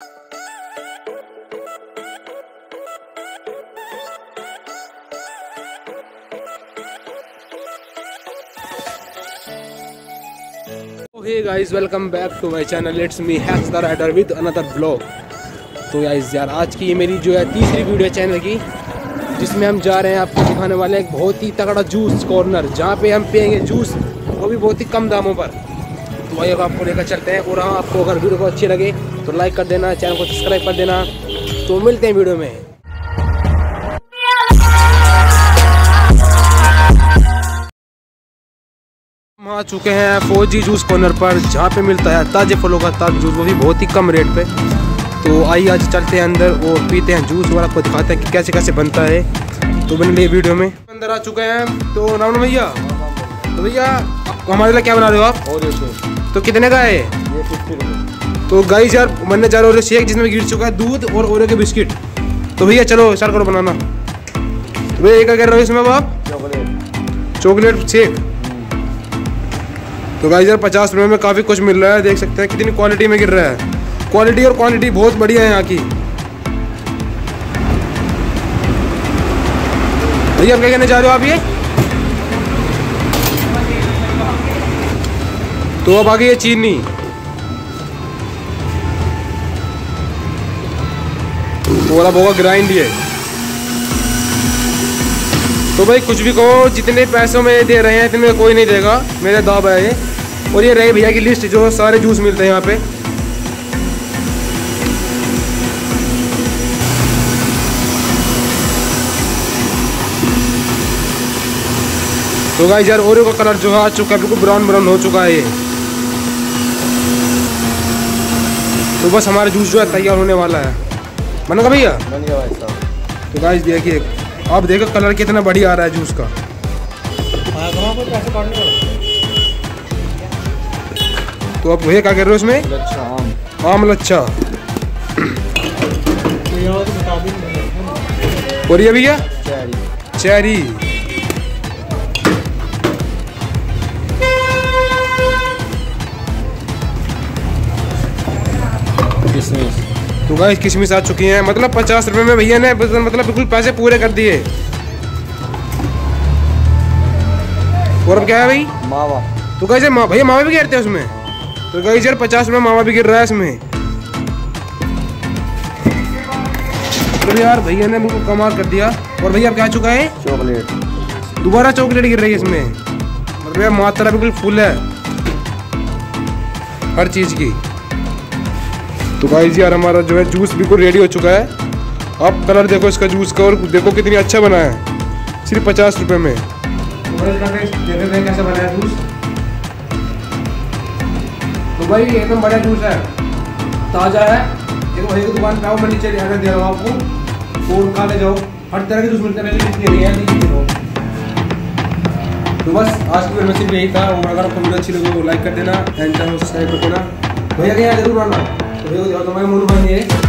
Hey guys welcome back to my channel it's me hacks the rider with another blog तो guys यार, आज की ये मेरी जो है तीसरी वीडियो चैनल की, जिसमें हम जा रहे हैं आपको दिखाने वाले हैं एक बहुत ही तगड़ा जूस कॉर्नर जहाँ पे हम पियेंगे जूस वो भी बहुत ही कम दामों पर। तो भाई आपको लेकर चलते हैं और हाँ आपको अगर वीडियो को अच्छी लगे तो लाइक कर देना चैनल को सब्सक्राइब कर देना। तो मिलते हैं वीडियो में। हम आ चुके हैं फौजी जूस कॉर्नर पर जहाँ पे मिलता है ताजे फलों का ताज़ा जूस वो भी बहुत ही कम रेट पे। तो आइए आज चलते हैं अंदर और पीते हैं जूस और आपको दिखाते हैं कि कैसे कैसे बनता है। तो बन लिए वीडियो में। अंदर आ चुके हैं। तो रावण भैया तो भैया हमारे लिए क्या बना रहे हो आप? तो कितने का है। तो गाइस यार बनने जा रहे हो शेक जिसमें गिर चुका है दूध और ओरे के बिस्किट। तो भैया चलो स्टार्ट करो बनाना। तो भैया क्या कर रहे हो इसमें आप? चॉकलेट। Chocolate shake. तो गाइस यार पचास रुपये में काफ़ी कुछ मिल रहा है देख सकते हैं कितनी क्वालिटी में गिर रहा है। क्वालिटी और क्वांटिटी बहुत बढ़िया है यहाँ की। भैया आप क्या कहने जा रहे हो आप ये? तो अब आगे ये चीनी। अब होगा ग्राइंड ये तो भाई कुछ भी कहो, जितने पैसों में दे रहे हैं इतने कोई नहीं देगा। मेरा दाब है ये। और ये रहे भैया की लिस्ट जो सारे जूस मिलते हैं यहाँ पे। तो गाइस यार ओरियो का कलर जो है आ चुका है, बिल्कुल ब्राउन ब्राउन हो चुका है ये। तो बस हमारा जूस जो है तैयार होने वाला है। बनेगा भैया? बन गया भाई साहब। तो गाइस देखिए आप देखो कलर कितना बढ़िया आ रहा है जूस का। तो आप भैया क्या कर रहे हो इसमें अच्छा आम। आम लच्छा। और ये भैया। चेरी। चेरी। किशमिश तो गाइस किशमिश आ चुकी हैं? मतलब पचास रुपए में भैया ने मतलब बिल्कुल पैसे पूरे कर दिए। और अब क्या है भाई? मावा। तो गाइस यार मा- भैया मावा भी गिरते हैं उसमें? तो गाइस यार पचास रुपये मावा भी गिर रहा है इसमें। तो यार भैया ने बिल्कुल कमाल कर दिया। और भैया अब क्या चुका है? चॉकलेट। दोबारा चॉकलेट गिर रही है इसमें। मतलब यार मात्रा बिल्कुल फुल है। हर चीज़ की। तो गाइस यार हमारा जो है जूस बिल्कुल रेडी हो चुका है। आप कलर देखो इसका जूस का और देखो कितनी अच्छा बना है। सिर्फ़ पचास रुपए में। तो तो भाई, एकदम बढ़िया जूस है। ताज़ा है। देखो भाई की दुकान पे आओ, मैं नीचे एड्रेस दे रहा हूँ आपको। और खा ले जाओ। हर तरह के जूस मिलते हैं दे रही है तो बस, आज की वीडियो में सिर्फ़ यही था। और अगर आपको वीडियो अच्छी लगी तो लाइक कर देना एंड चैनल सब्सक्राइब कर देना। भैया क्या ज़रूर आना। तो भैया को दिखाता हूँ है